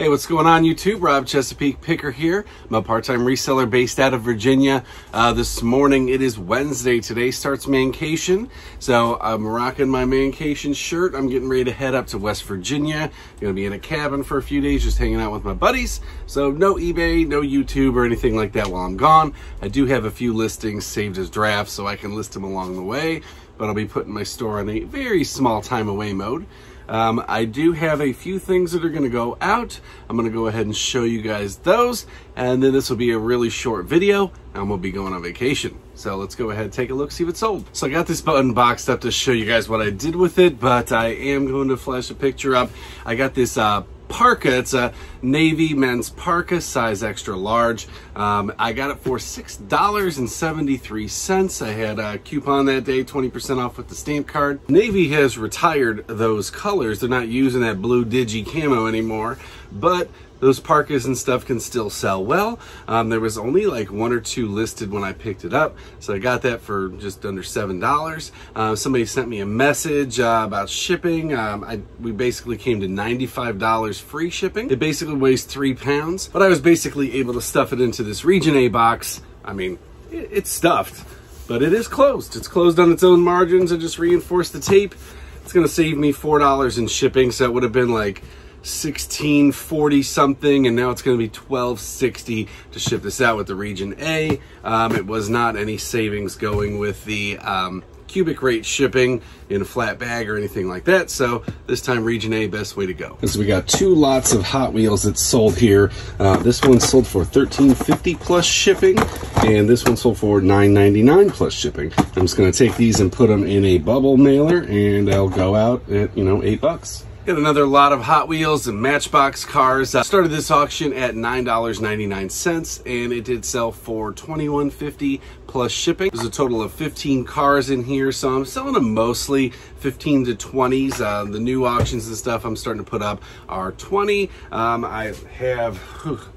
Hey, what's going on YouTube? Rob Chesapeake Picker here. I'm a part-time reseller based out of Virginia. Uh, this morning, it is Wednesday. Today starts Mancation. So I'm rocking my Mancation shirt. I'm getting ready to head up to West Virginia. I'm gonna be in a cabin for a few days, just hanging out with my buddies. So no eBay, no YouTube or anything like that while I'm gone. I do have a few listings saved as drafts so I can list them along the way, but I'll be putting my store on a very small time away mode. Um, I do have a few things that are going to go out. I'm going to go ahead and show you guys those. And then this will be a really short video. I'm to be going on vacation. So let's go ahead and take a look, see what's sold. So I got this button boxed up to show you guys what I did with it, but I am going to flash a picture up. I got this uh, parka. It's a navy men's parka, size extra large. Um, I got it for $6.73. I had a coupon that day, 20% off with the stamp card. Navy has retired those colors. They're not using that blue digi camo anymore, but those parkas and stuff can still sell well. Um, there was only like one or two listed when I picked it up. So I got that for just under $7. Uh, somebody sent me a message uh, about shipping. Um, I, we basically came to $95 free shipping. It basically weighs three pounds, but I was basically able to stuff it into this Region A box. I mean, it, it's stuffed, but it is closed. It's closed on its own margins. I just reinforced the tape. It's gonna save me $4 in shipping, so it would have been like 1640 something and now it's going to be 1260 to ship this out with the region A. Um, it was not any savings going with the um, cubic rate shipping in a flat bag or anything like that. So this time region A, best way to go. So we got two lots of Hot Wheels that sold here. Uh, this one sold for 1350 plus shipping and this one sold for 999 plus shipping. I'm just going to take these and put them in a bubble mailer and they'll go out at, you know, eight bucks. Got another lot of Hot Wheels and Matchbox cars. I started this auction at $9.99 and it did sell for $21.50 plus shipping. There's a total of 15 cars in here, so I'm selling them mostly 15 to 20s. Uh, the new auctions and stuff I'm starting to put up are 20. Um, I have,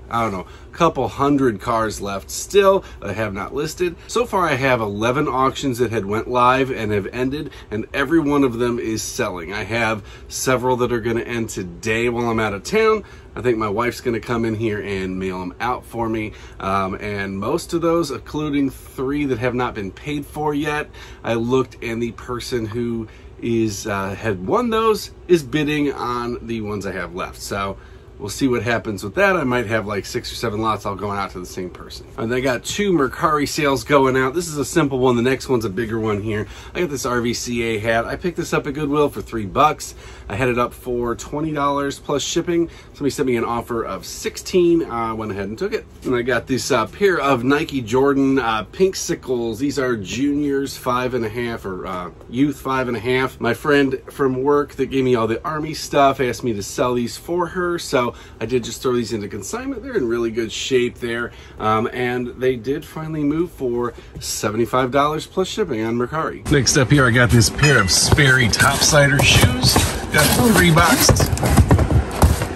I don't know, a couple hundred cars left still that I have not listed. So far I have 11 auctions that had went live and have ended, and every one of them is selling. I have several that are going to end today while I'm out of town. I think my wife's to come in here and mail them out for me. Um, and most of those, including three that have not been paid for yet, I looked and the person who is uh, had won those is bidding on the ones I have left. So We'll see what happens with that. I might have like six or seven lots all going out to the same person. And they got two Mercari sales going out. This is a simple one. The next one's a bigger one here. I got this RVCA hat. I picked this up at Goodwill for three bucks. I had it up for $20 plus shipping. Somebody sent me an offer of 16. I went ahead and took it. And I got this uh, pair of Nike Jordan uh, Pinksicles. These are juniors five and a half or uh, youth five and a half. My friend from work that gave me all the army stuff asked me to sell these for her. So I did just throw these into consignment. They're in really good shape there. Um, and they did finally move for $75 plus shipping on Mercari. Next up here, I got this pair of Sperry Top-Sider shoes. Got three boxed.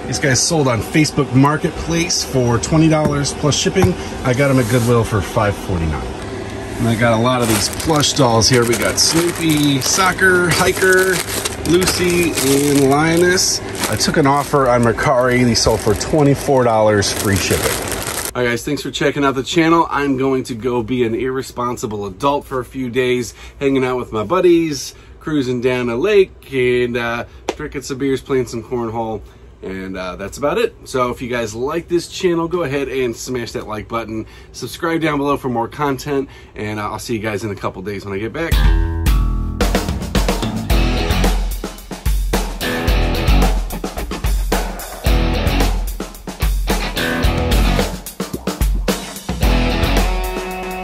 These guys sold on Facebook Marketplace for $20 plus shipping. I got them at Goodwill for $5.49. And I got a lot of these plush dolls here. We got Snoopy, Soccer, Hiker, Lucy, and Linus. I took an offer on Mercari. These sold for $24 free shipping. All right, guys, thanks for checking out the channel. I'm going to go be an irresponsible adult for a few days, hanging out with my buddies, cruising down a lake, and uh, drinking some beers, playing some cornhole. And uh, that's about it. So if you guys like this channel, go ahead and smash that like button. Subscribe down below for more content. And uh, I'll see you guys in a couple days when I get back.